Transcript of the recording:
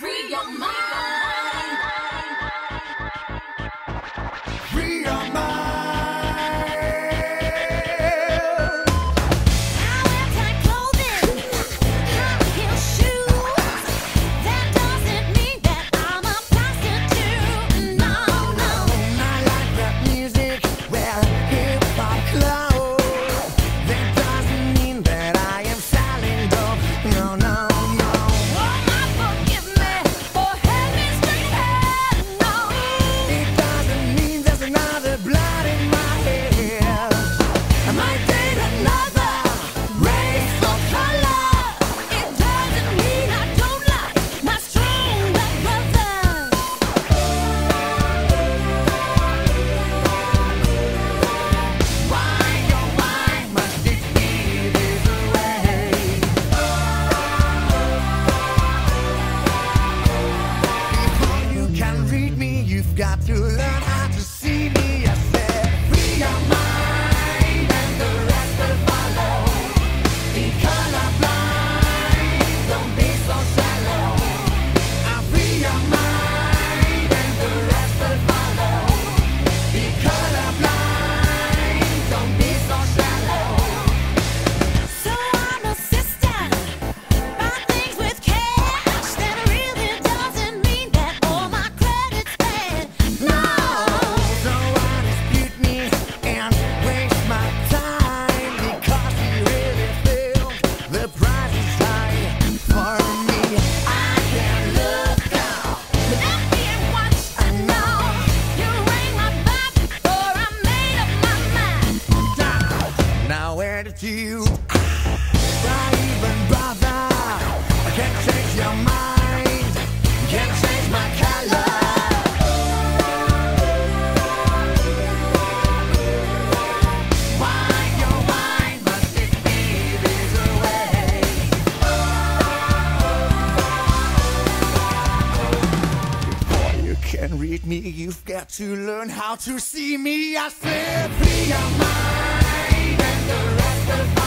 free your mind. to love. attitude. Even bother? I can't change your mind. Can't change my color. Can read me, you've got to learn how to see me. I said, be your mind and the Thank you.